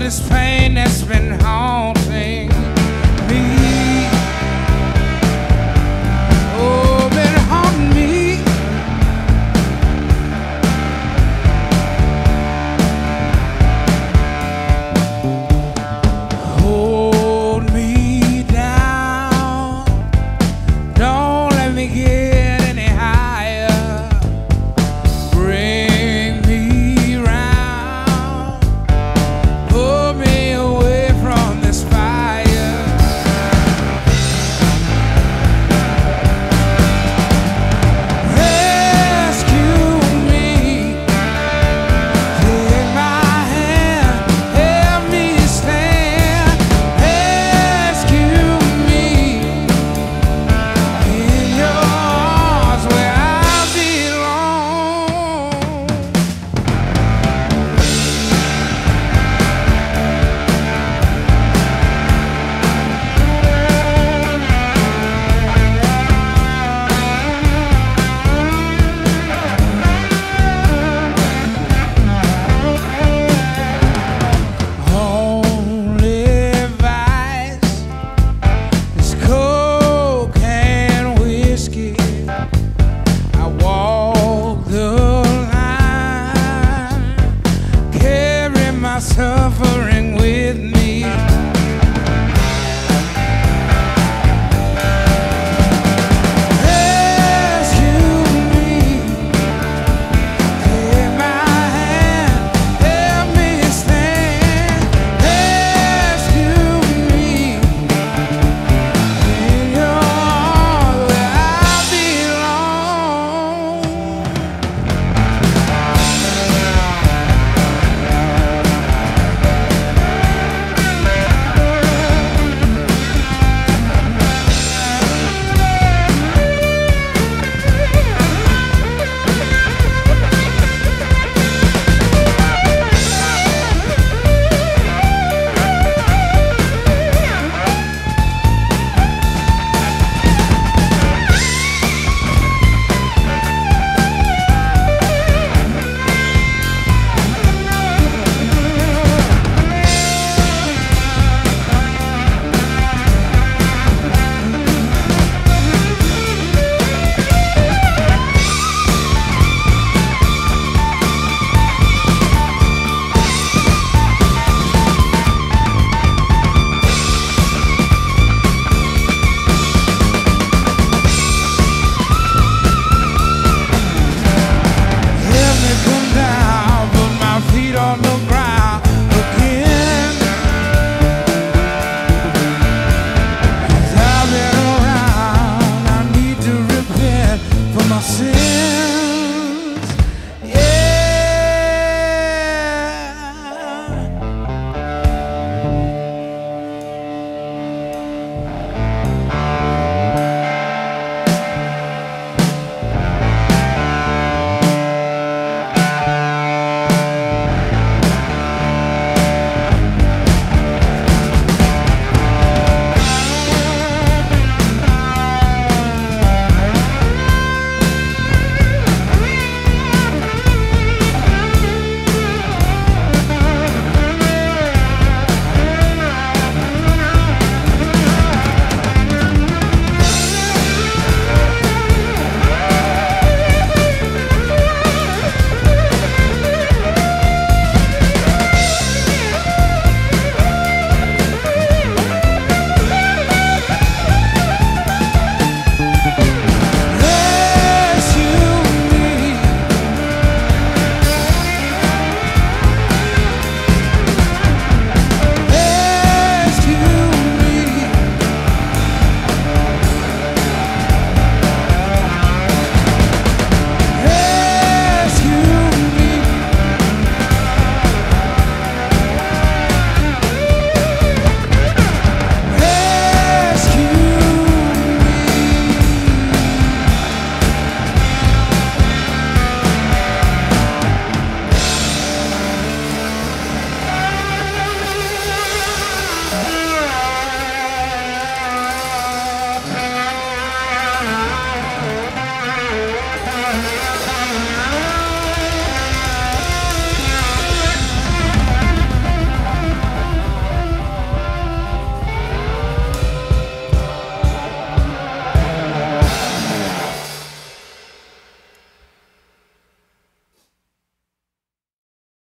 this pain that's been haunting.